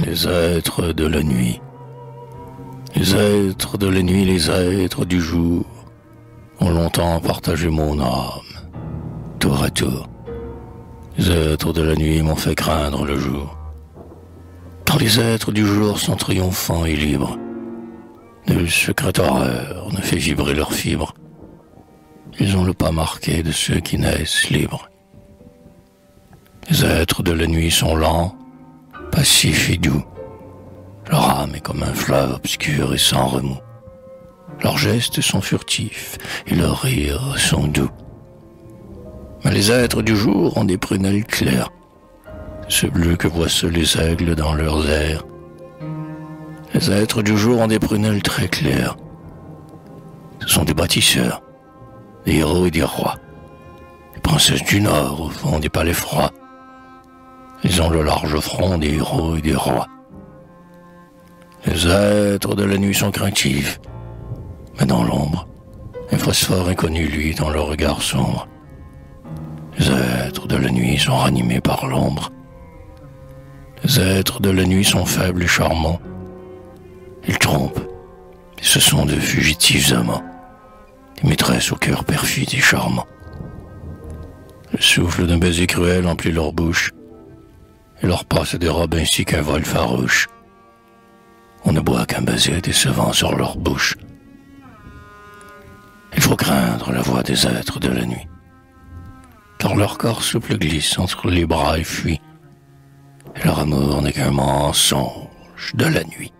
les êtres de la nuit. Les êtres de la nuit, les êtres du jour ont longtemps partagé mon âme, tour à tour. Les êtres de la nuit m'ont fait craindre le jour. Car les êtres du jour sont triomphants et libres. Nulle secrète horreur ne fait vibrer leurs fibres. Ils ont le pas marqué de ceux qui naissent libres. Les êtres de la nuit sont lents, passifs et doux. Leur âme est comme un fleuve obscur et sans remous. Leurs gestes sont furtifs et leurs rires sont doux. Mais les êtres du jour ont des prunelles claires, ce bleu que voient seuls les aigles dans leurs airs? Les êtres du jour ont des prunelles très claires. Ce sont des bâtisseurs, des héros et des rois, des princesses du Nord au fond des palais froids. Ils ont le large front des héros et des rois. Les êtres de la nuit sont craintifs, mais dans l'ombre, un phosphore inconnu lui dans le regard sombre. Les êtres de la nuit sont ranimés par l'ombre. Les êtres de la nuit sont faibles et charmants. Ils trompent, et ce sont de fugitifs amants, des maîtresses au cœur perfide et charmant. Le souffle d'un baiser cruel emplit leur bouche, et leur pas se dérobe ainsi qu'un vol farouche. On ne boit qu'un baiser décevant sur leur bouche. Il faut craindre la voix des êtres de la nuit, car leur corps souple glisse entre les bras et fuit, et leur amour n'est qu'un mensonge de la nuit.